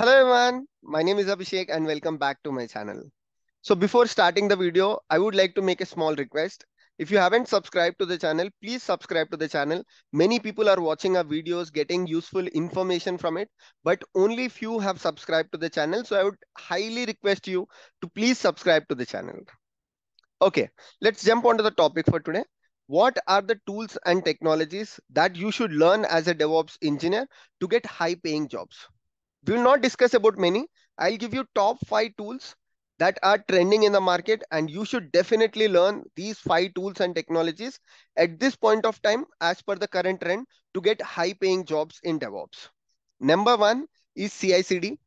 Hello everyone, my name is Abhishek and welcome back to my channel. So before starting the video, I would like to make a small request. If you haven't subscribed to the channel, please subscribe to the channel. Many people are watching our videos, getting useful information from it, but only few have subscribed to the channel. So I would highly request you to please subscribe to the channel. Okay, let's jump onto the topic for today. What are the tools and technologies that you should learn as a DevOps engineer to get high paying jobs? We will not discuss about many. I'll give you top five tools that are trending in the market and you should definitely learn these five tools and technologies at this point of time as per the current trend to get high paying jobs in DevOps. Number one is CI/CD.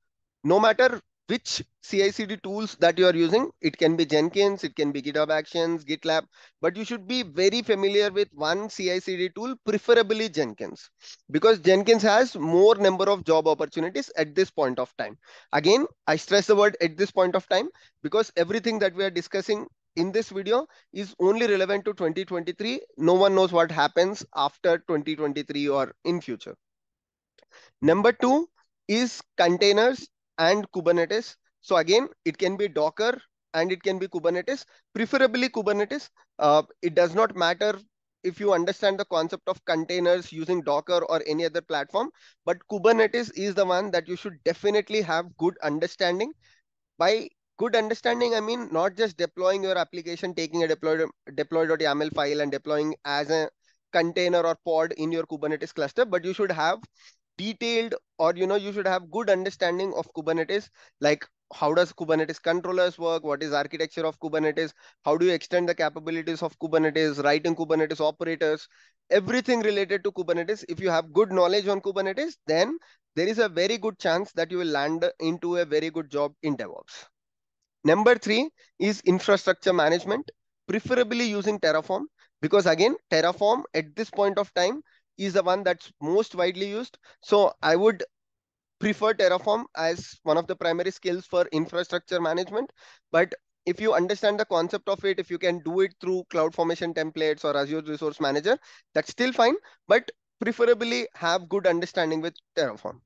No matter which CI/CD tools that you are using. It can be Jenkins, it can be GitHub Actions, GitLab, but you should be very familiar with one CI/CD tool, preferably Jenkins, because Jenkins has more number of job opportunities at this point of time. Again, I stress the word at this point of time because everything that we are discussing in this video is only relevant to 2023. No one knows what happens after 2023 or in future. Number two is containers and Kubernetes. So again, it can be Docker and it can be Kubernetes, preferably Kubernetes. Uh, it does not matter if you understand the concept of containers using Docker or any other platform, but Kubernetes is the one that you should definitely have good understanding. By good understanding, I mean not just deploying your application, taking a deploy.yaml file and deploying as a container or pod in your Kubernetes cluster, but you should have detailed or you know you should have good understanding of kubernetes. Like how does kubernetes controllers work? What is architecture of kubernetes? How do you extend the capabilities of kubernetes writing kubernetes operators? Everything related to kubernetes. If you have good knowledge on kubernetes then there is a very good chance that you will land into a very good job in devops. Number 3 is infrastructure management preferably using terraform because again terraform at this point of time is the one that's most widely used. So I would prefer Terraform as one of the primary skills for infrastructure management. But if you understand the concept of it, if you can do it through CloudFormation templates or Azure Resource Manager, that's still fine. But preferably have good understanding with Terraform.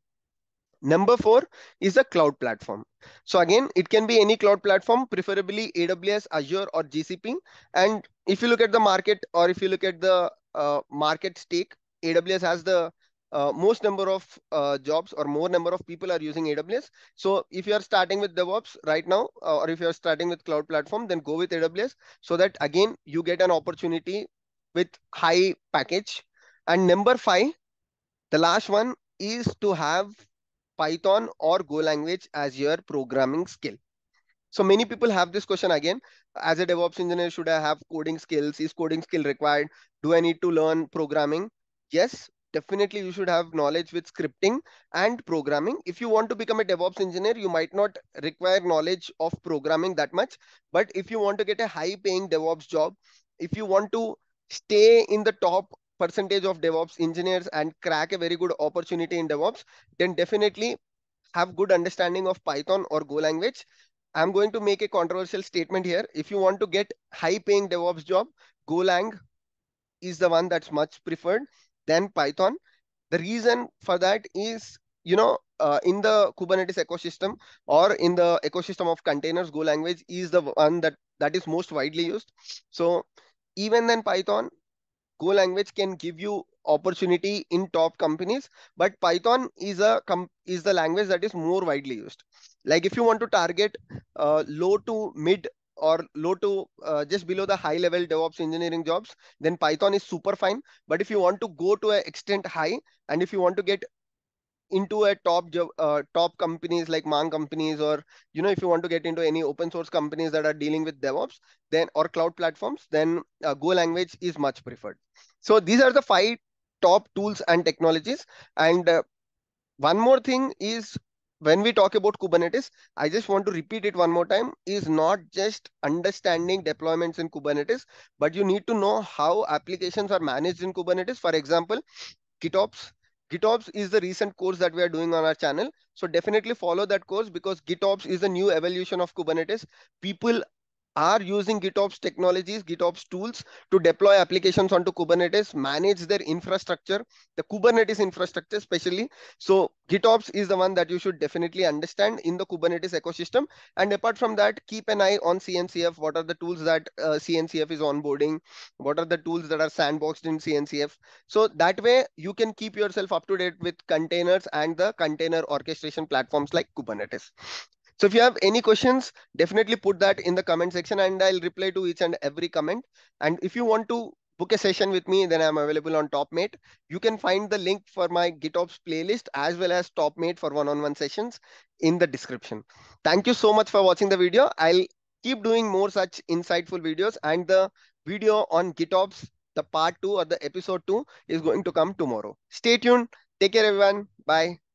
Number four is a cloud platform. So again, it can be any cloud platform, preferably AWS, Azure, or GCP. And if you look at the market or if you look at the uh, market stake, AWS has the uh, most number of uh, jobs or more number of people are using AWS. So if you are starting with DevOps right now, uh, or if you are starting with cloud platform, then go with AWS so that again, you get an opportunity with high package. And number five, the last one is to have Python or Go language as your programming skill. So many people have this question again, as a DevOps engineer, should I have coding skills? Is coding skill required? Do I need to learn programming? Yes, definitely you should have knowledge with scripting and programming. If you want to become a DevOps engineer, you might not require knowledge of programming that much. But if you want to get a high paying DevOps job, if you want to stay in the top percentage of DevOps engineers and crack a very good opportunity in DevOps, then definitely have good understanding of Python or Go language. I'm going to make a controversial statement here. If you want to get high paying DevOps job, Golang is the one that's much preferred than Python. The reason for that is, you know, uh, in the Kubernetes ecosystem or in the ecosystem of containers, Go language is the one that, that is most widely used. So even then Python, Go language can give you opportunity in top companies, but Python is a is the language that is more widely used. Like if you want to target uh, low to mid or low to uh, just below the high level DevOps engineering jobs, then Python is super fine. But if you want to go to an extent high, and if you want to get into a top job, uh, top companies like MAANG companies, or you know, if you want to get into any open source companies that are dealing with DevOps, then or cloud platforms, then uh, Go language is much preferred. So these are the five top tools and technologies. And uh, one more thing is when we talk about Kubernetes, I just want to repeat it one more time, is not just understanding deployments in Kubernetes, but you need to know how applications are managed in Kubernetes. For example, GitOps. GitOps is the recent course that we are doing on our channel. So definitely follow that course because GitOps is a new evolution of Kubernetes. People are using GitOps technologies, GitOps tools to deploy applications onto Kubernetes, manage their infrastructure, the Kubernetes infrastructure especially. So GitOps is the one that you should definitely understand in the Kubernetes ecosystem. And apart from that, keep an eye on CNCF. What are the tools that uh, CNCF is onboarding? What are the tools that are sandboxed in CNCF? So that way you can keep yourself up to date with containers and the container orchestration platforms like Kubernetes. So if you have any questions, definitely put that in the comment section and I'll reply to each and every comment. And if you want to book a session with me, then I'm available on TopMate. You can find the link for my GitOps playlist as well as TopMate for one-on-one -on -one sessions in the description. Thank you so much for watching the video. I'll keep doing more such insightful videos and the video on GitOps, the part two or the episode two is going to come tomorrow. Stay tuned. Take care, everyone. Bye.